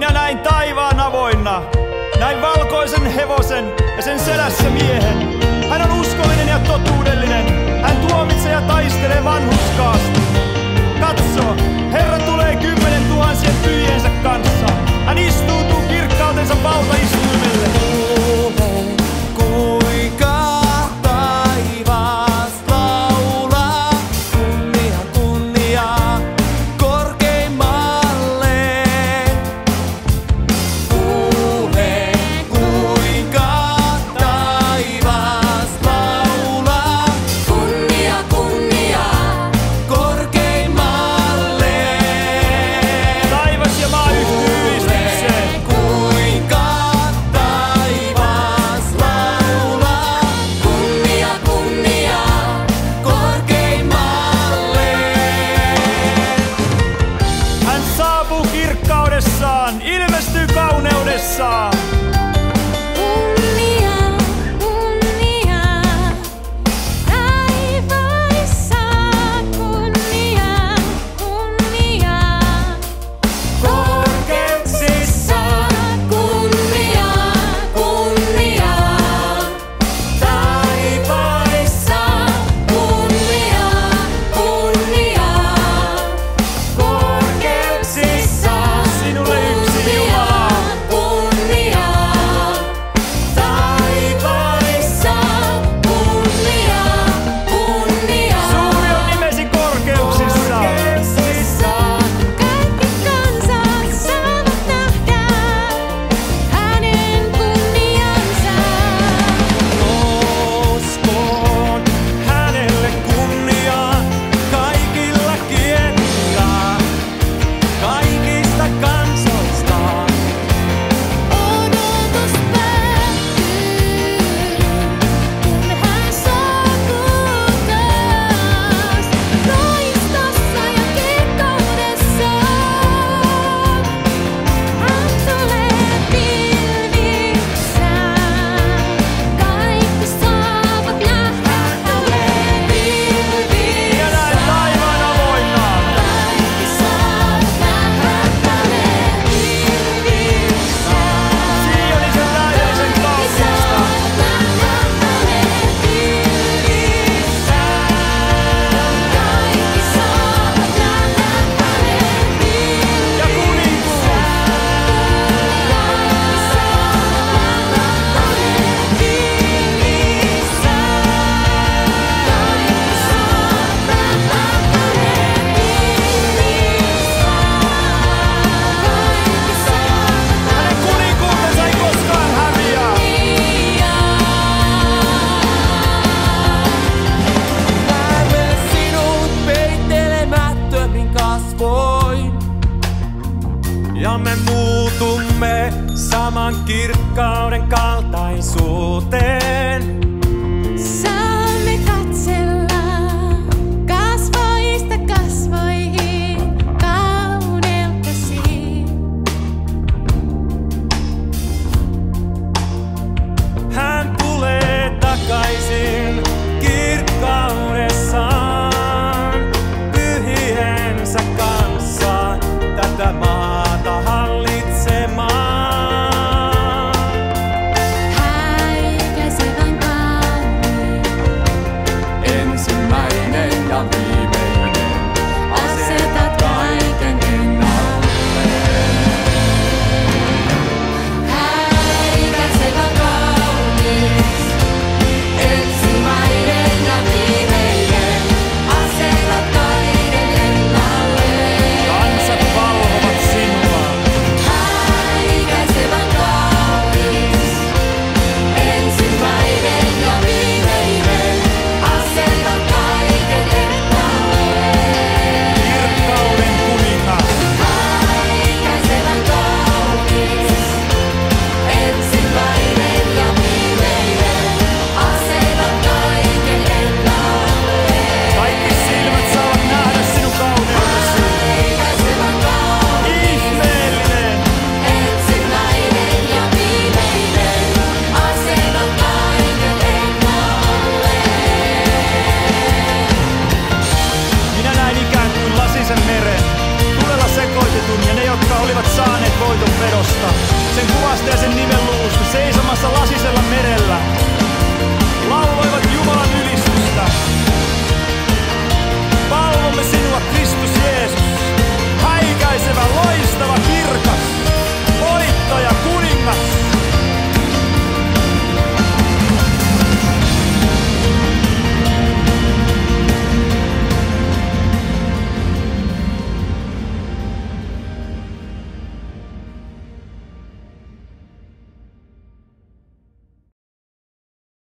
Minä näin taivaan kirkkauden kaltaisuuteen.